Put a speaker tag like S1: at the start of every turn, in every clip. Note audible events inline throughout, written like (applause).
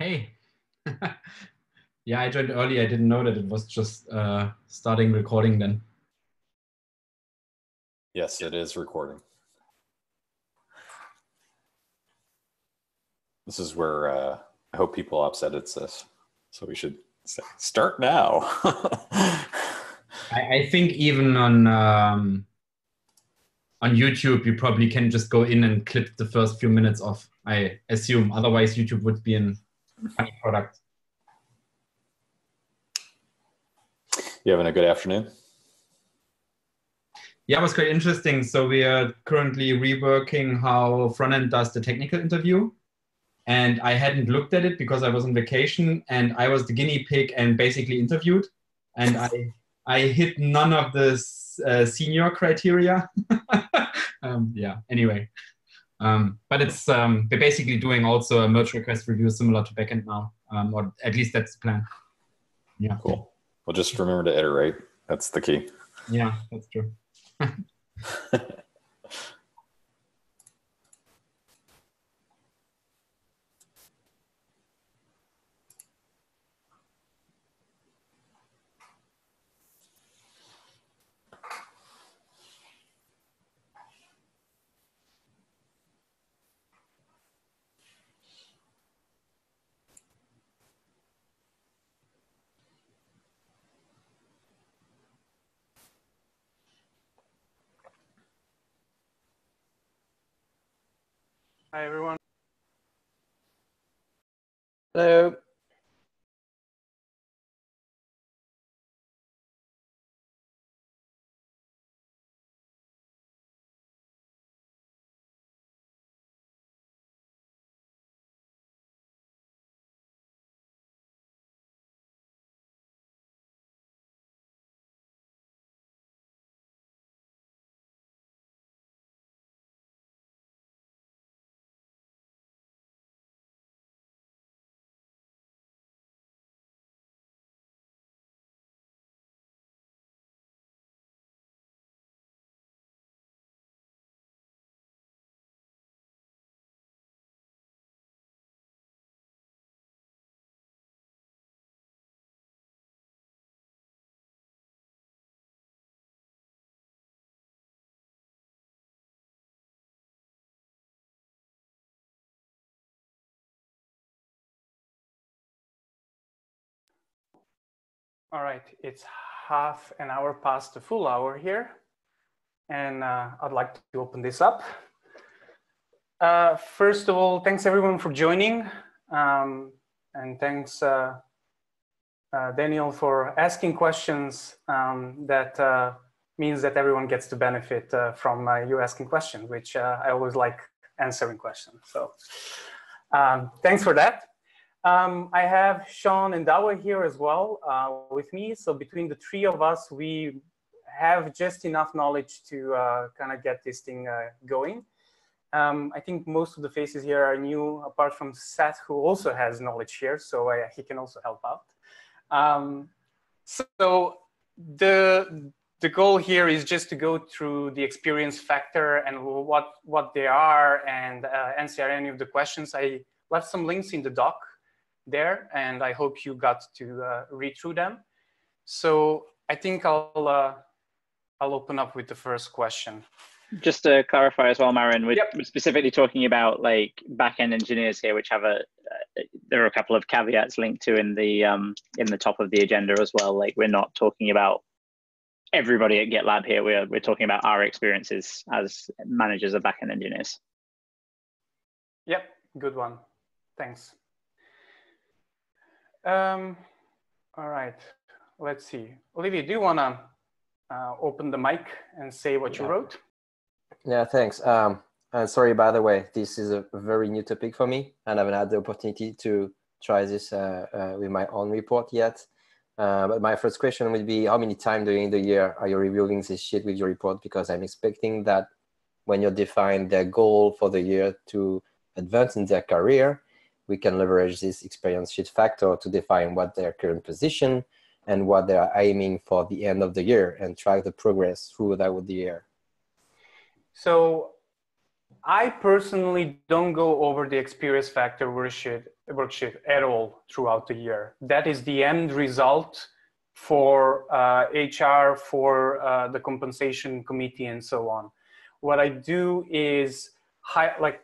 S1: Hey. (laughs) yeah, I joined early. I didn't know that it was just uh, starting recording then.
S2: Yes, it is recording. This is where uh, I hope people upset it's this. So we should start now. (laughs)
S1: I, I, think even on um, on YouTube, you probably can just go in and clip the first few minutes off. I assume. Otherwise, YouTube would be an funny product.
S2: You having a good afternoon?
S1: Yeah, it was quite interesting. So we are currently reworking how Frontend does the technical interview. And I hadn't looked at it because I was on vacation and I was the guinea pig and basically interviewed. And I I hit none of the uh, senior criteria. (laughs) um, yeah, anyway. Um, but it's um, we're basically doing also a merge request review similar to backend now, um, or at least that's the plan.
S2: Yeah. Cool. Well, just remember to iterate. That's the key.
S1: Yeah, that's true. (laughs)
S3: Hi, everyone.
S4: Hello.
S3: All right, it's half an hour past the full hour here. And uh, I'd like to open this up. Uh, first of all, thanks everyone for joining. Um, and thanks uh, uh Daniel for asking questions um, that uh, means that everyone gets to benefit uh, from you asking questions, which I always like answering questions. So um, thanks for that. Um, I have Sean and Douwe here as well uh, with me. So between the three of us, we have just enough knowledge to uh, kind of get this thing uh, going. Um, I think most of the faces here are new, apart from Seth, who also has knowledge here, so he can also help out. Um, so the the goal here is just to go through the experience factor and what what they are and uh, answer any of the questions. I left some links in the doc there, and I hope you got to uh, read through them. So I think I'll uh, I'll open up with the first question.
S4: Just to clarify as well, Marin, we're, yep. specifically talking about like backend engineers here, which have a uh, there are a couple of caveats linked to in the um, in the top of the agenda as well. Like we're not talking about everybody at GitLab here. We're we're talking about our experiences as managers of backend engineers.
S3: Yep, good one. Thanks. Um, all right, let's see. Olivier, do you want to uh, open the mic and say what
S5: yeah.
S3: you wrote?
S5: Yeah, thanks. Um, and sorry, by the way, this is a very new topic for me, and I haven't had the opportunity to try this uh, uh, with my own report yet. Uh, but my first question would be, how many times during the year are you reviewing this shit with your report? Because I'm expecting that when you define their goal for the year to advance in their career, we can leverage this experience sheet factor to define what their current position and what they are aiming for the end of the year and track the progress through that the year.
S3: So I personally don't go over the experience factor worksheet, worksheet at all throughout the year. That is the end result for uh, HR, for uh, the compensation committee, and so on. What I do is high, like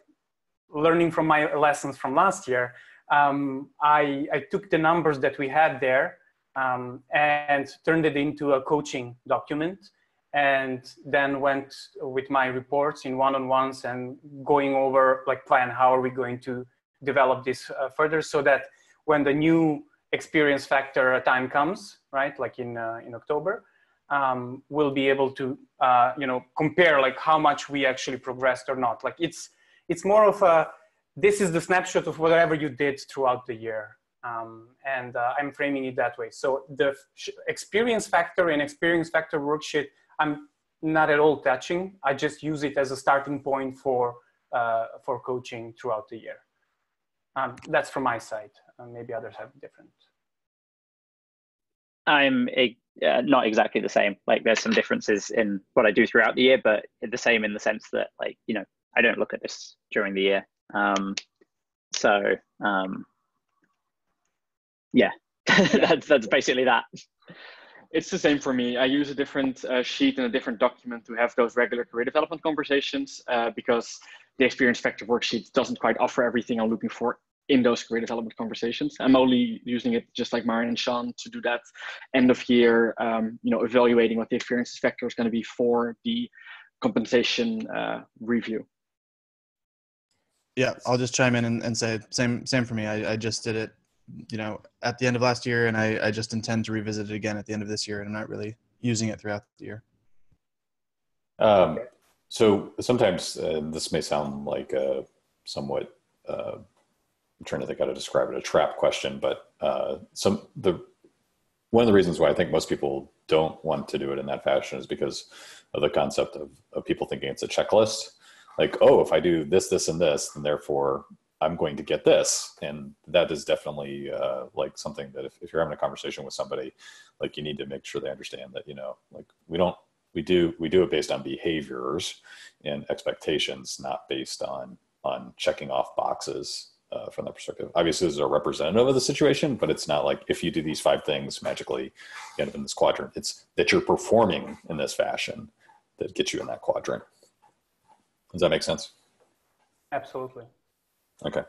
S3: learning from my lessons from last year. Um, I, I took the numbers that we had there um, and turned it into a coaching document and then went with my reports in one-on-ones and going over like plan how are we going to develop this uh, further so that when the new experience factor time comes right like in uh, in october um, we'll be able to uh, you know compare like how much we actually progressed or not like it's it's more of a this is the snapshot of whatever you did throughout the year um, and uh, i'm framing it that way so the experience factor and experience factor worksheet I'm not at all touching. I just use it as a starting point for, uh, for coaching throughout the year. Um, that's from my side. Uh, maybe others have different.
S4: I'm a, uh, not exactly the same. Like there's some differences in what I do throughout the year, but the same in the sense that like, you know, I don't look at this during the year. Um, so um, (laughs) yeah, that's, that's basically that.
S6: It's the same for me. I use a different uh, sheet and a different document to have those regular career development conversations uh, because the experience factor worksheet doesn't quite offer everything I'm looking for in those career development conversations. I'm only using it just like Marin and Sean to do that end of year, um, you know, evaluating what the experience factor is going to be for the compensation uh, review.
S7: Yeah, I'll just chime in and, and say same same for me. I, I just did it you know, at the end of last year, and I, I just intend to revisit it again at the end of this year, and I'm not really using it throughout the year.
S2: Um, so sometimes uh, this may sound like a somewhat, uh, I'm trying to think how to describe it, a trap question, but uh, some the one of the reasons why I think most people don't want to do it in that fashion is because of the concept of, of people thinking it's a checklist. Like, oh, if I do this, this, and this, then therefore I'm going to get this. And that is definitely uh, like something that if, if you're having a conversation with somebody, like you need to make sure they understand that, you know, like we don't, we do, we do it based on behaviors and expectations, not based on, on checking off boxes uh, from that perspective. Obviously, this is a representative of the situation, but it's not like if you do these five things magically you end up in this quadrant. It's that you're performing in this fashion that gets you in that quadrant. Does that make sense?
S3: Absolutely.
S2: Okay.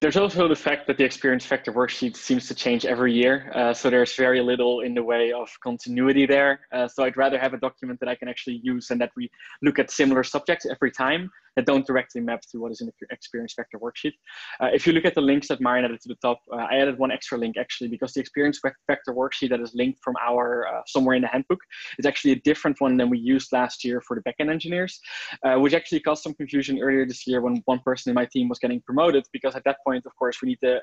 S6: There's also the fact that the experience factor worksheet seems to change every year. Uh, so there's very little in the way of continuity there. Uh, so I'd rather have a document that I can actually use and that we look at similar subjects every time that don't directly map to what is in the experience factor worksheet. Uh, if you look at the links that Marin added to the top, uh, I added one extra link actually because the experience factor worksheet that is linked from our uh, somewhere in the handbook is actually a different one than we used last year for the backend engineers, uh, which actually caused some confusion earlier this year when one person in my team was getting promoted because at that point, of course, we need to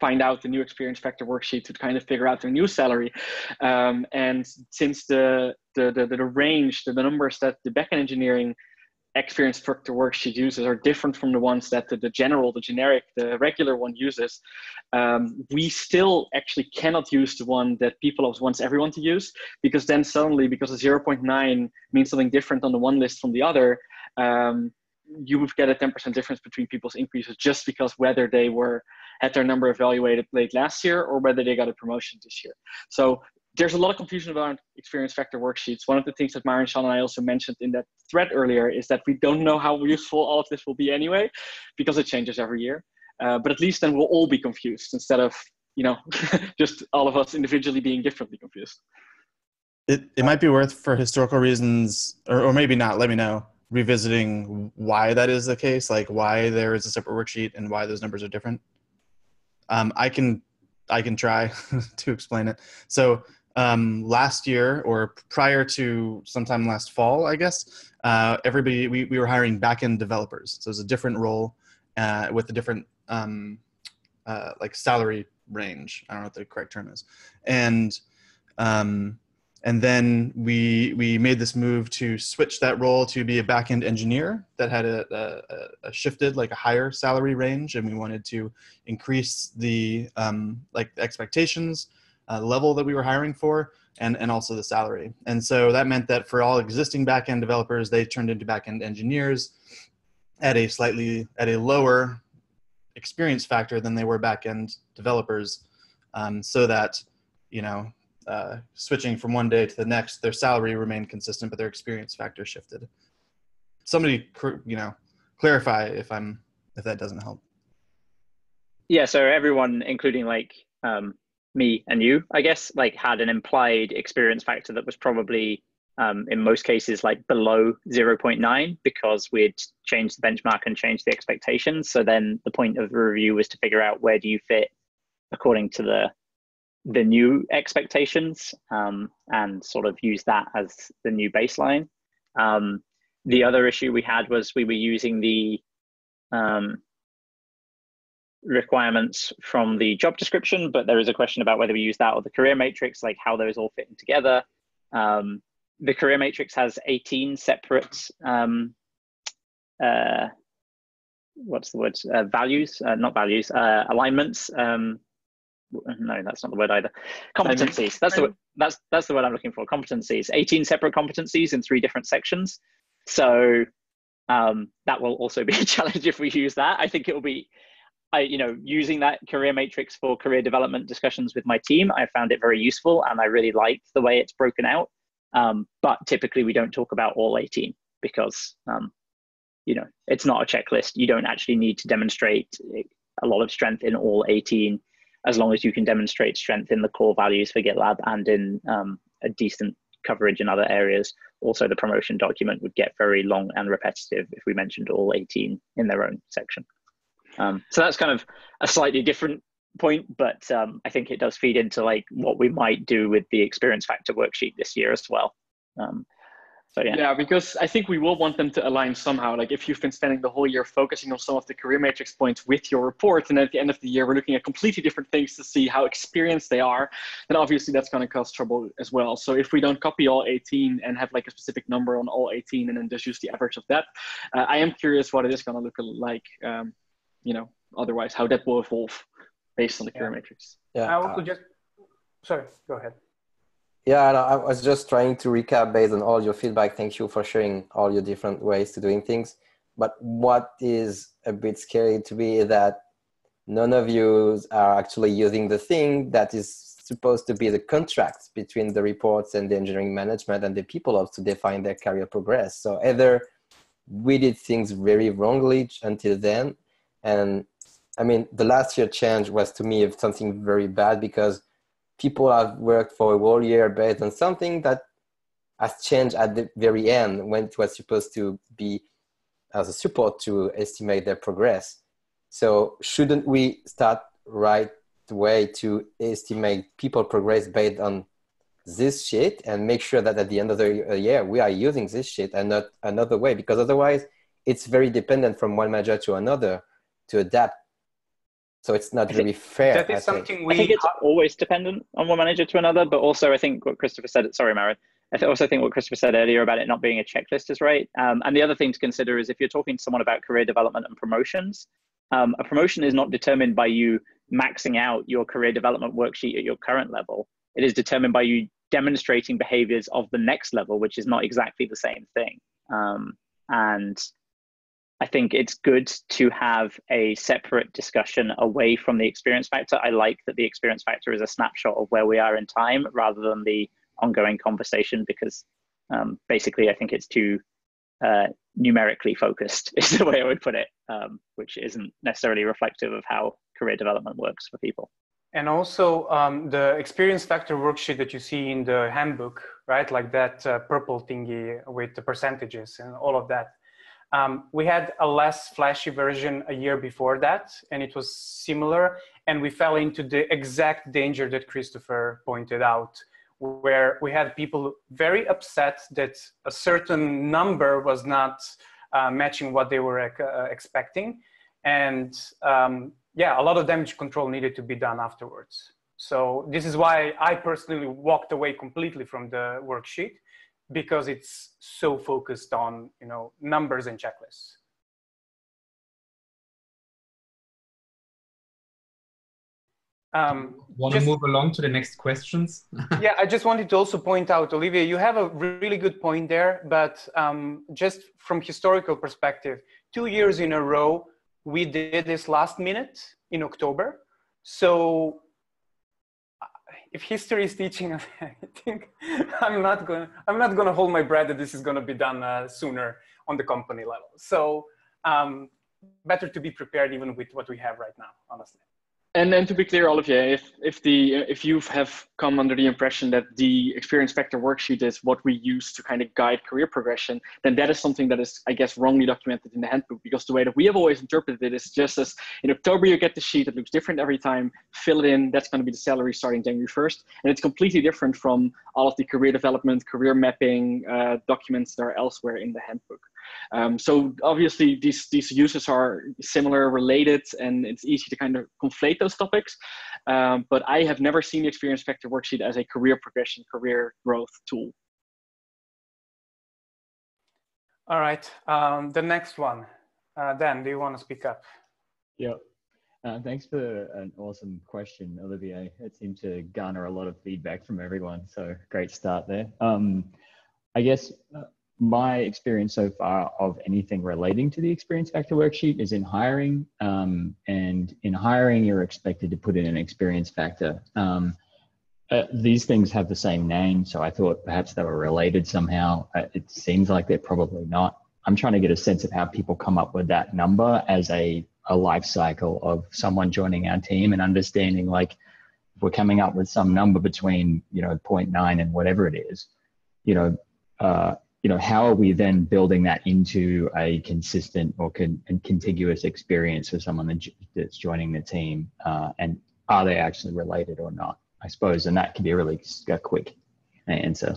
S6: find out the new experience factor worksheet to kind of figure out their new salary. Um, and since the, the, the, the range, the, the numbers that the backend engineering experience factor worksheet uses are different from the ones that the, the general, the generic, the regular one uses, um, we still actually cannot use the one that people wants everyone to use because then suddenly, because a 0.9 means something different on the one list from the other, um, you would get a 10% difference between people's increases just because whether they were had their number evaluated late last year or whether they got a promotion this year. So there's a lot of confusion about experience factor worksheets. One of the things that Marin, Sean, and I also mentioned in that thread earlier is that we don't know how useful all of this will be anyway, because it changes every year. Uh, but at least then we'll all be confused instead of you know (laughs) just all of us individually being differently confused.
S7: It it might be worth for historical reasons, or or maybe not. Let me know revisiting why that is the case, like why there is a separate worksheet and why those numbers are different. Um, I can I can try (laughs) to explain it. So um, last year or prior to sometime last fall, I guess, uh, everybody, we, we were hiring backend developers. So it was a different role uh, with a different um, uh, like salary range. I don't know what the correct term is. And, um, and then we, we made this move to switch that role to be a backend engineer that had a, a, a shifted like a higher salary range. And we wanted to increase the um, like expectations uh, level that we were hiring for and, and also the salary. And so that meant that for all existing backend developers, they turned into backend engineers. at a slightly at a lower experience factor than they were back-end developers, um, so that you know uh, switching from one day to the next, their salary remained consistent, but their experience factor shifted. Somebody, you know, clarify if I'm if that doesn't help.
S4: Yeah, so everyone, including like um, me and you, I guess, like had an implied experience factor that was probably um, in most cases like below 0.9 because we'd changed the benchmark and changed the expectations. So then the point of the review was to figure out where do you fit according to the the new expectations um, and sort of use that as the new baseline. Um, the other issue we had was we were using the um, requirements from the job description, but there is a question about whether we use that or the career matrix, like how those all fit in together. Um, the career matrix has 18 separate um, uh, what's the word? Uh, values uh, not values uh, alignments um, no that's not the word either. Competencies. That's the that's that's the word i'm looking for competencies. 18 separate competencies in three different sections. So um, that will also be (laughs) a challenge if we use that. I think it will be I, you know, using that career matrix for career development discussions with my team, I found it very useful and I really liked the way it's broken out. Um, but typically, we don't talk about all 18 because, um, you know, it's not a checklist. You don't actually need to demonstrate a lot of strength in all 18 as long as you can demonstrate strength in the core values for GitLab and in um, a decent coverage in other areas. Also, the promotion document would get very long and repetitive if we mentioned all 18 in their own section. Um, so that's kind of a slightly different point, but um, I think it does feed into like what we might do with the experience factor worksheet this year as well. Um, so yeah.
S6: Yeah, because I think we will want them to align somehow. Like if you've been spending the whole year focusing on some of the career matrix points with your report, and at the end of the year we're looking at completely different things to see how experienced they are, then obviously that's going to cause trouble as well. So if we don't copy all 18 and have like a specific number on all 18 and then just use the average of that, uh, I am curious what it is going to look like. Um, you know, otherwise how that will evolve based on the career matrix.
S3: Yeah. I also uh, just, sorry, go ahead.
S5: Yeah, no, I was just trying to recap based on all your feedback. Thank you for sharing all your different ways to doing things. But what is a bit scary to me is that none of you are actually using the thing that is supposed to be the contract between the reports and the engineering management and the people also define their career progress. So either we did things very wrongly until then, and I mean, the last year change was to me something very bad because people have worked for a whole year based on something that has changed at the very end when it was supposed to be as a support to estimate their progress. So shouldn't we start right way to estimate people progress based on this sheet and make sure that at the end of the year we are using this sheet and not another way because otherwise it's very dependent from one manager to another to adapt so it's not really fair.
S4: That is something we. I think it's always dependent on one manager to another, but also I think what Christopher said. Sorry, Marin. I also think what Christopher said earlier about it not being a checklist is right. Um, and the other thing to consider is if you're talking to someone about career development and promotions, um, a promotion is not determined by you maxing out your career development worksheet at your current level. It is determined by you demonstrating behaviors of the next level, which is not exactly the same thing. Um, and I think it's good to have a separate discussion away from the experience factor. I like that the experience factor is a snapshot of where we are in time rather than the ongoing conversation because um, basically I think it's too uh, numerically focused, (laughs) is the way I would put it, um, which isn't necessarily reflective of how career development works for people.
S3: And also um, the experience factor worksheet that you see in the handbook, right? Like that uh, purple thingy with the percentages and all of that um, we had a less flashy version a year before that, and it was similar. And we fell into the exact danger that Christopher pointed out, where we had people very upset that a certain number was not uh, matching what they were uh, expecting. And um, yeah, a lot of damage control needed to be done afterwards. So this is why I personally walked away completely from the worksheet because it's so focused on you know numbers and checklists. Um,
S1: Want to move along to the next questions? (laughs)
S3: yeah, I just wanted to also point out, Olivier, you have a really good point there, but um, just from historical perspective, two years in a row, we did this last minute in October. So if history is teaching us (laughs) anything, I'm not gonna I'm not gonna hold my breath that this is gonna be done uh, sooner on the company level. So um, better to be prepared even with what we have right now, honestly.
S6: And then to be clear, Olivier, if if the if you have come under the impression that the experience factor worksheet is what we use to kind of guide career progression, then that is something that is, I guess, wrongly documented in the handbook. Because the way that we have always interpreted it is just as in October you get the sheet that looks different every time, fill it in. That's going to be the salary starting January first, and it's completely different from all of the career development, career mapping uh, documents that are elsewhere in the handbook. Um, so obviously these these uses are similar, related, and it's easy to kind of conflate those topics. Um, but I have never seen the experience factor worksheet as a career progression, career growth tool.
S3: All right, um, the next one. Uh, Dan, do you want to speak up?
S8: Yeah. Uh, thanks for an awesome question, Olivier. It seemed to garner a lot of feedback from everyone. So great start there. Um, I guess uh, my experience so far of anything relating to the experience factor worksheet is in hiring. Um, and in hiring, you're expected to put in an experience factor. Um, uh, these things have the same name, so I thought perhaps they were related somehow. Uh, it seems like they're probably not. I'm trying to get a sense of how people come up with that number as a, a life cycle of someone joining our team and understanding like we're coming up with some number between you know 0.9 and whatever it is, you know, uh, you know, how are we then building that into a consistent or con- and contiguous experience for someone that, that's joining the team, uh, and are they actually related or not? I suppose, and that can be a really a quick answer.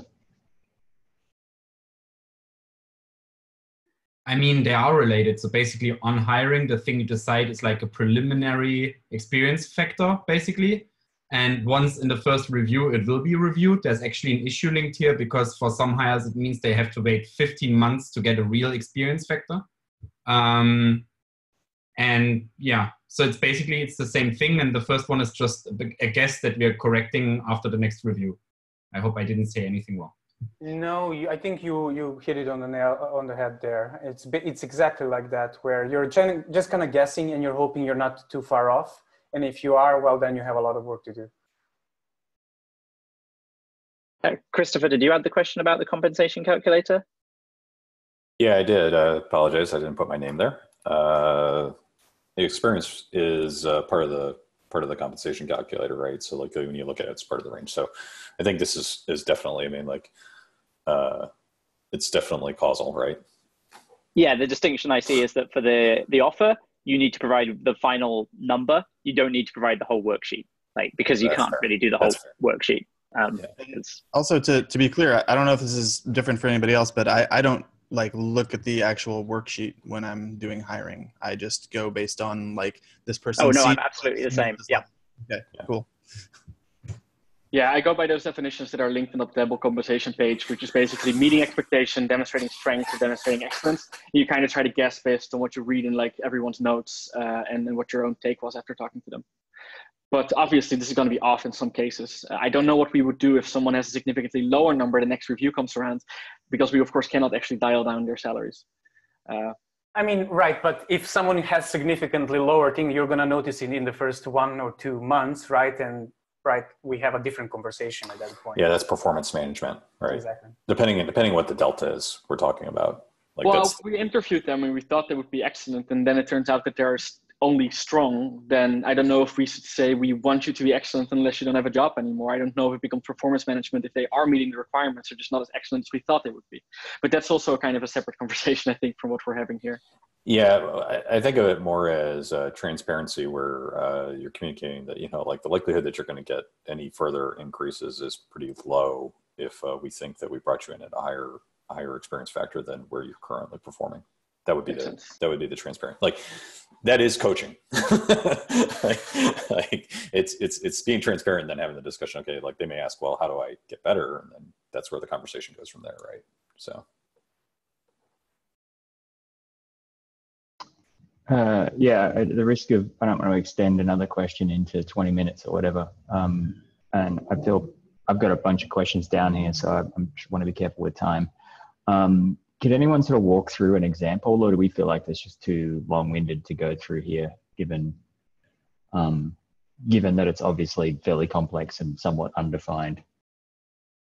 S1: I mean, they are related. So basically, on hiring, the thing you decide is like a preliminary experience factor, basically. And once in the first review, it will be reviewed. There's actually an issue linked here because for some hires, it means they have to wait 15 months to get a real experience factor. Um, and yeah, so it's basically it's the same thing. And the first one is just a guess that we are correcting after the next review. I hope I didn't say anything wrong.
S3: No, you, I think you you hit it on the nail on the head there. It's it's exactly like that, where you're just kind of guessing and you're hoping you're not too far off. And if you are, well, then you have a lot of work to do.
S4: Uh, Christopher, did you add the question about the compensation calculator?
S2: Yeah, I did. I apologize. I didn't put my name there. Uh, the experience is uh, part of the part of the compensation calculator, right? So like when you look at it, it's part of the range. So I think this is is definitely. I mean, like, uh, it's definitely causal, right?
S4: Yeah, the distinction I see is that for the the offer, you need to provide the final number. You don't need to provide the whole worksheet, like because you
S2: That's
S4: can't
S2: fair.
S4: really do the whole
S2: fair.
S4: worksheet. Um,
S2: Yeah.
S7: Also, to, to be clear, I- I don't know if this is different for anybody else, but I, I don't like look at the actual worksheet when I'm doing hiring. I just go based on like this person.
S4: oh no, I'm absolutely the same. Yeah.
S7: Okay.
S2: Yeah.
S7: Cool.
S6: Yeah, I go by those definitions that are linked in the Uptable conversation page, which is basically meeting expectation, demonstrating strength, or demonstrating excellence. You kind of try to guess based on what you read in like everyone's notes uh, and then what your own take was after talking to them. But obviously, this is going to be off in some cases. Uh, I don't know what we would do if someone has a significantly lower number the next review comes around, because we of course cannot actually dial down their salaries. Uh,
S3: I mean, right, but if someone has significantly lower thing, you're gonna notice it in the first one or two months, right? And right, we have a different conversation at that point.
S2: Yeah, that's performance management, right?
S3: Exactly.
S2: Depending depending what the delta is, we're talking about. Like
S6: well, we interviewed them and we thought they would be excellent, and then it turns out that they're s- only strong. Then I don't know if we should say we want you to be excellent unless you don't have a job anymore. I don't know if it becomes performance management if they are meeting the requirements or just not as excellent as we thought they would be. But that's also kind of a separate (laughs) conversation, I think, from what we're having here.
S2: Yeah, I, think of it more as uh, transparency, where uh, you're communicating that you know, like the likelihood that you're going to get any further increases is pretty low if uh, we think that we brought you in at a higher higher experience factor than where you're currently performing. That would be
S6: Makes
S2: the
S6: sense.
S2: that would be the transparent. Like that is coaching. (laughs) like, like, it's it's it's being transparent and then having the discussion. Okay, like they may ask, well, how do I get better? And then that's where the conversation goes from there, right? So.
S8: Uh, yeah, at the risk of, I don't want to extend another question into 20 minutes or whatever. Um, and I feel I've got a bunch of questions down here, so I, I want to be careful with time. Um, could anyone sort of walk through an example, or do we feel like that's just too long-winded to go through here, given um, given that it's obviously fairly complex and somewhat undefined?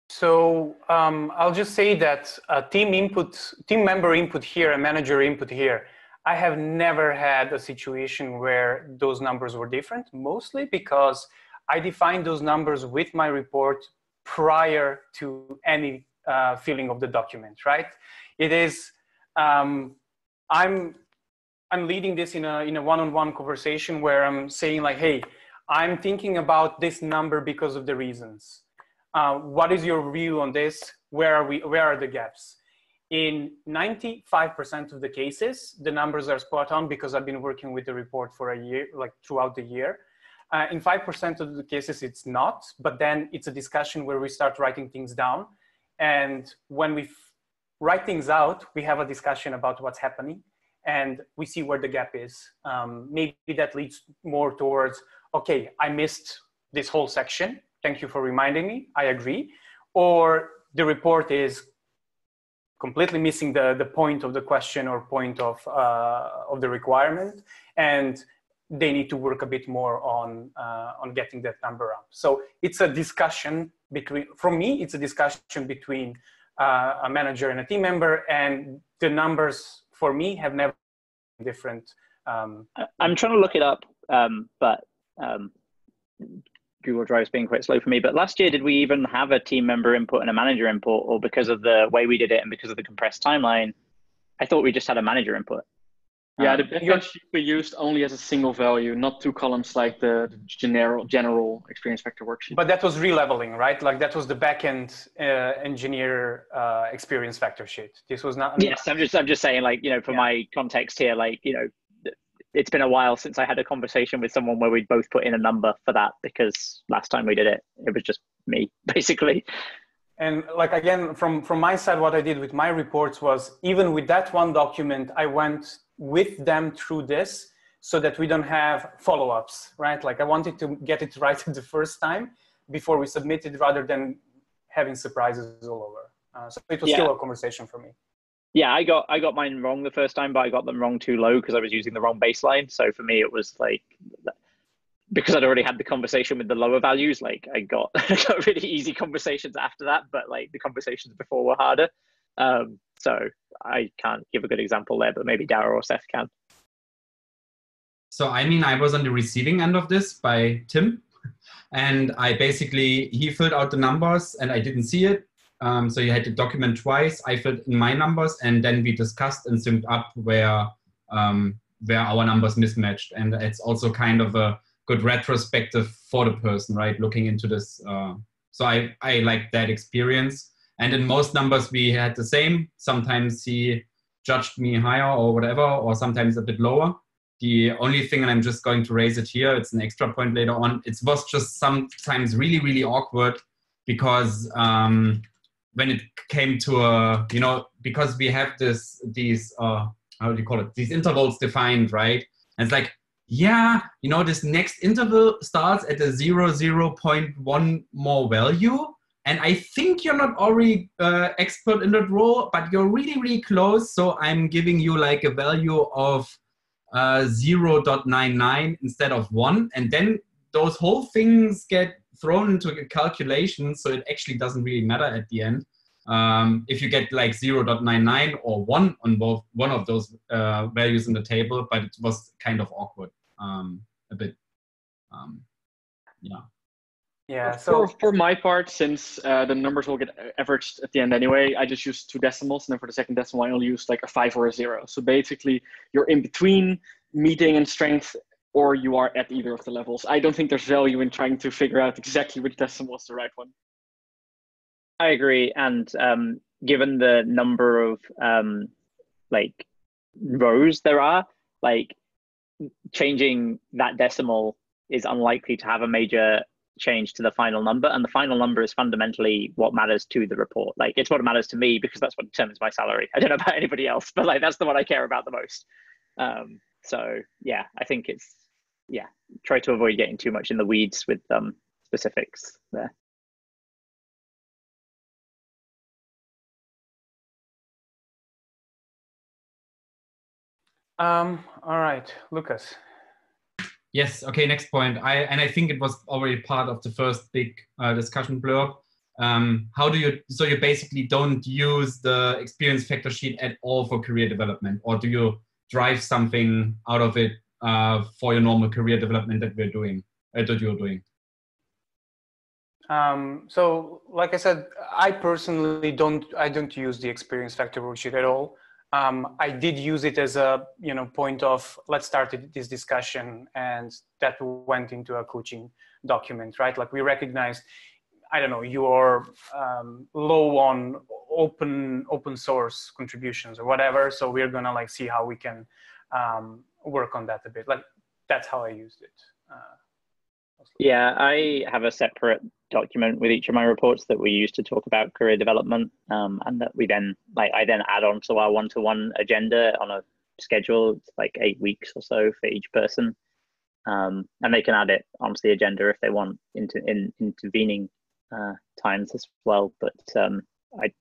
S3: So um, I'll just say that a team input, team member input here, and manager input here. I have never had a situation where those numbers were different, mostly because I defined those numbers with my report prior to any uh, filling of the document, right? It is, um, I'm, I'm leading this in a, in a one-on-one conversation where I'm saying like, hey, I'm thinking about this number because of the reasons. Uh, what is your view on this? Where are we, where are the gaps? In 95% of the cases, the numbers are spot on because I've been working with the report for a year, like throughout the year. Uh, in 5% of the cases, it's not, but then it's a discussion where we start writing things down. And when we write things out, we have a discussion about what's happening and we see where the gap is. Um, maybe that leads more towards, okay, I missed this whole section. Thank you for reminding me. I agree. Or the report is completely missing the, the point of the question or point of, uh, of the requirement. And they need to work a bit more on uh, on getting that number up. So it's a discussion between, from me, it's a discussion between uh, a manager and a team member, and the numbers for me have never been different. Um,
S4: I'm trying to look it up, um, but um, Google Drive's being quite slow for me. But last year, did we even have a team member input and a manager input, or because of the way we did it and because of the compressed timeline, I thought we just had a manager input.
S6: Yeah, the backend sheet we used only as a single value, not two columns like the, the general general experience factor worksheet.
S3: But that was releveling, right? Like that was the backend uh, engineer uh, experience factor sheet. This was not.
S4: Yes, I'm just I'm just saying, like you know, for yeah. my context here, like you know, it's been a while since I had a conversation with someone where we'd both put in a number for that because last time we did it, it was just me (laughs) basically.
S3: And like again, from from my side, what I did with my reports was even with that one document, I went with them through this so that we don't have follow-ups, right? Like I wanted to get it (laughs) right the first time before we submitted rather than having surprises all over. Uh, so it was yeah. still a conversation for me.
S4: Yeah, I got I got mine wrong the first time, but I got them wrong too low because I was using the wrong baseline. So for me, it was like because I'd already had the conversation with the lower values. Like I got (laughs) I got really easy conversations after that, but like the conversations before were harder. Um, so I can't give a good example there, but maybe Dara or Seth can.
S1: So I mean, I was on the receiving end of this by Tim, and I basically he filled out the numbers and I didn't see it. Um, so you had to document twice. I filled in my numbers, and then we discussed and synced up where um, where our numbers mismatched, and it's also kind of a good retrospective for the person, right? Looking into this. Uh, so I I like that experience. And in most numbers, we had the same. Sometimes he judged me higher or whatever, or sometimes a bit lower. The only thing, and I'm just going to raise it here, it's an extra point later on, it was just sometimes really, really awkward because um, when it came to a, you know, because we have this, these, uh, how do you call it, these intervals defined, right? And it's like, yeah, you know, this next interval starts at a zero, zero point one more value and I think you're not already uh, expert in that role, but you're really, really close. So I'm giving you like a value of uh, 0.99 instead of one. And then those whole things get thrown into a calculation. So it actually doesn't really matter at the end. Um, if you get like 0.99 or one on both one of those uh, values in the table, but it was kind of awkward um, a bit. Um, yeah.
S3: Yeah. So
S6: for, for my part, since uh, the numbers will get averaged at the end anyway, I just use two decimals, and then for the second decimal, I only use like a five or a zero. So basically, you're in between meeting and strength, or you are at either of the levels. I don't think there's value in trying to figure out exactly which decimal is the right one.
S4: I agree, and um, given the number of um, like rows there are, like changing that decimal is unlikely to have a major change to the final number and the final number is fundamentally what matters to the report like it's what matters to me because that's what determines my salary i don't know about anybody else but like that's the one i care about the most um, so yeah, I think it's yeah, try to avoid getting too much in the weeds with um, specifics there.
S3: Um, all right, Lucas.
S1: Yes. Okay. Next point. I and I think it was already part of the first big uh, discussion blurb. Um, how do you? So you basically don't use the experience factor sheet at all for career development, or do you drive something out of it uh, for your normal career development that we're doing, uh, that you're doing?
S3: Um, so, like I said, I personally don't. I don't use the experience factor worksheet at all. Um, I did use it as a you know point of let's start this discussion, and that went into a coaching document, right? Like we recognized, I don't know, you're um, low on open open source contributions or whatever, so we're gonna like see how we can um, work on that a bit. Like that's how I used it. Uh,
S4: yeah, I have a separate document with each of my reports that we use to talk about career development, um, and that we then like I then add on to our one-to-one agenda on a schedule. It's like eight weeks or so for each person, um, and they can add it onto the agenda if they want into in intervening uh, times as well. But um, I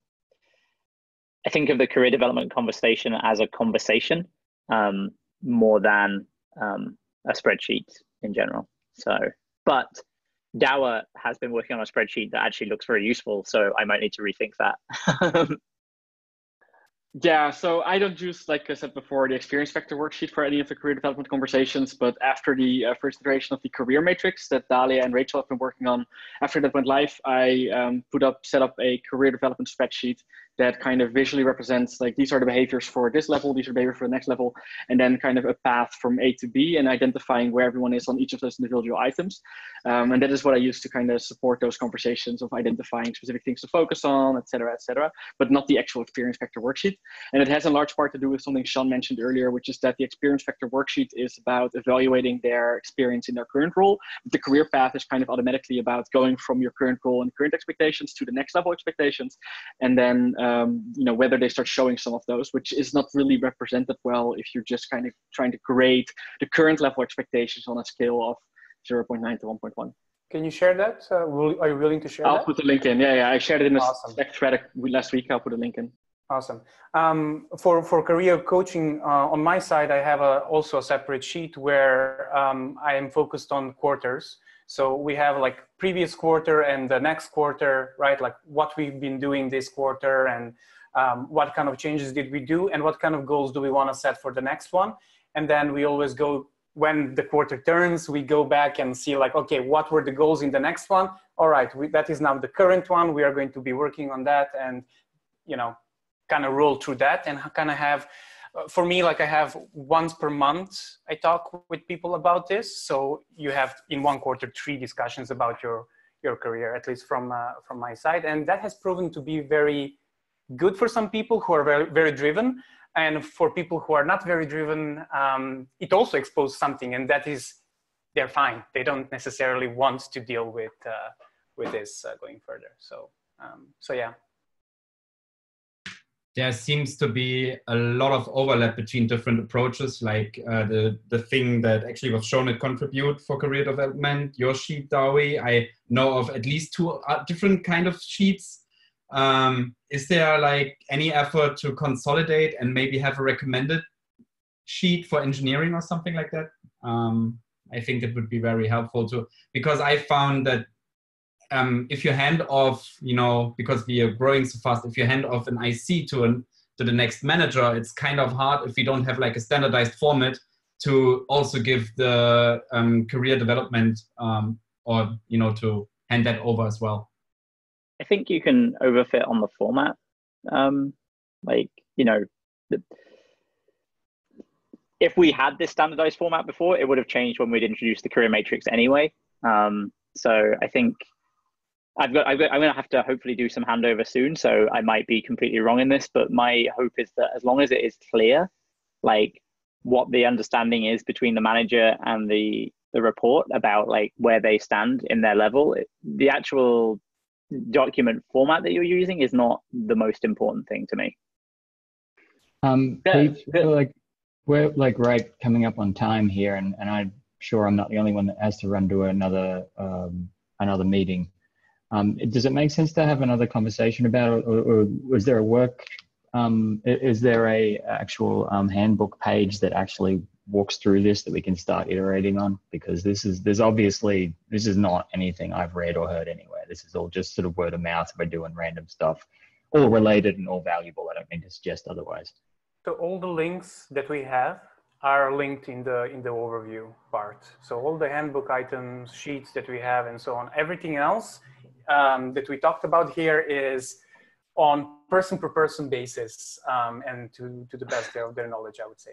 S4: I think of the career development conversation as a conversation um, more than um, a spreadsheet in general. So but Douwe has been working on a spreadsheet that actually looks very useful, so I might need to rethink that. (laughs)
S6: Yeah, so I don't use, like I said before, the experience factor worksheet for any of the career development conversations. But after the uh, first iteration of the career matrix that Dalia and Rachel have been working on, after that went live, I um, put up, set up a career development spreadsheet that kind of visually represents like these are the behaviors for this level, these are behaviors for the next level, and then kind of a path from A to B and identifying where everyone is on each of those individual items. Um, and that is what I use to kind of support those conversations of identifying specific things to focus on, et cetera, et cetera, but not the actual experience factor worksheet. And it has in large part to do with something Sean mentioned earlier, which is that the experience factor worksheet is about evaluating their experience in their current role. The career path is kind of automatically about going from your current role and current expectations to the next level expectations. And then um, you know whether they start showing some of those, which is not really represented well if you're just kind of trying to grade the current level expectations on a scale of 0.9 to 1.1.
S3: Can you share that? Uh, will, are you willing to share
S6: I'll
S3: that?
S6: put the link in. Yeah, yeah. I shared it in a awesome. Slack thread last week. I'll put a link in.
S3: Awesome. Um, for, for career coaching, uh, on my side, I have a, also a separate sheet where um, I am focused on quarters. So we have like previous quarter and the next quarter, right? Like what we've been doing this quarter and um, what kind of changes did we do and what kind of goals do we want to set for the next one. And then we always go, when the quarter turns, we go back and see like, okay, what were the goals in the next one? All right, we, that is now the current one. We are going to be working on that and, you know, kind of roll through that and kind of have for me, like I have once per month, I talk with people about this. So you have in one quarter three discussions about your your career, at least from uh, from my side, and that has proven to be very good for some people who are very very driven, and for people who are not very driven, um, it also exposed something, and that is they're fine. They don't necessarily want to deal with uh, with this uh, going further. So um, so yeah,
S1: there seems to be a lot of overlap between different approaches, like uh, the the thing that actually was shown at Contribute for career development, your sheet, Douwe. I know of at least two uh, different kind of sheets. Um, is there like any effort to consolidate and maybe have a recommended sheet for engineering or something like that? Um, I think it would be very helpful to because I found that um, if you hand off, you know, because we are growing so fast, if you hand off an IC to an to the next manager, it's kind of hard if we don't have like a standardized format to also give the um, career development um, or you know to hand that over as well.
S4: I think you can overfit on the format. Um, like you know, if we had this standardized format before, it would have changed when we'd introduced the career matrix anyway. Um, so I think I've got, I've got, I'm going to have to hopefully do some handover soon. So I might be completely wrong in this, but my hope is that as long as it is clear, like what the understanding is between the manager and the the report about like where they stand in their level, it, the actual document format that you're using is not the most important thing to me.
S8: Um, yeah, Pete, like we're like right coming up on time here, and, and I'm sure I'm not the only one that has to run to another um, another meeting. Um, does it make sense to have another conversation about it, or, or was there a work? Um, is there a actual um, handbook page that actually walks through this that we can start iterating on? Because this is there's obviously this is not anything I've read or heard anywhere. This is all just sort of word of mouth. We're doing random stuff, all related and all valuable. I don't mean to suggest otherwise.
S3: So all the links that we have are linked in the in the overview part. So all the handbook items, sheets that we have, and so on. Everything else um, that we talked about here is on person per person basis um, and to, to the best of their knowledge, I would say.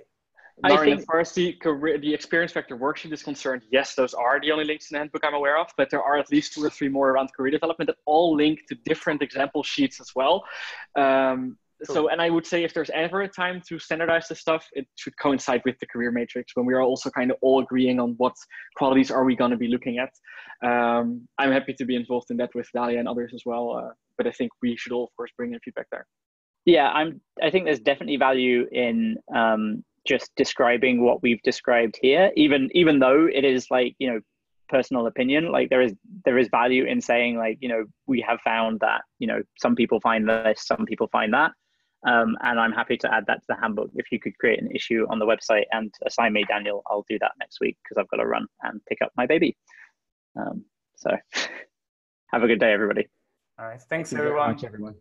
S6: Lauren, think, as far as the, career, the experience factor worksheet is concerned, yes, those are the only links in the handbook I'm aware of, but there are at least two or three more around career development that all link to different example sheets as well. Um, so, and I would say if there's ever a time to standardize the stuff, it should coincide with the career matrix when we are also kind of all agreeing on what qualities are we going to be looking at. Um, I'm happy to be involved in that with Dalia and others as well, uh, but I think we should all, of course, bring in feedback there.
S4: Yeah, I'm. I think there's definitely value in um, just describing what we've described here, even even though it is like you know personal opinion. Like there is there is value in saying like you know we have found that you know some people find this, some people find that um, and I'm happy to add that to the handbook. If you could create an issue on the website and assign me Daniel, I'll do that next week because I've got to run and pick up my baby. Um, so (laughs) have a good day, everybody.
S3: All right. Thanks, Thank everyone.
S8: everyone.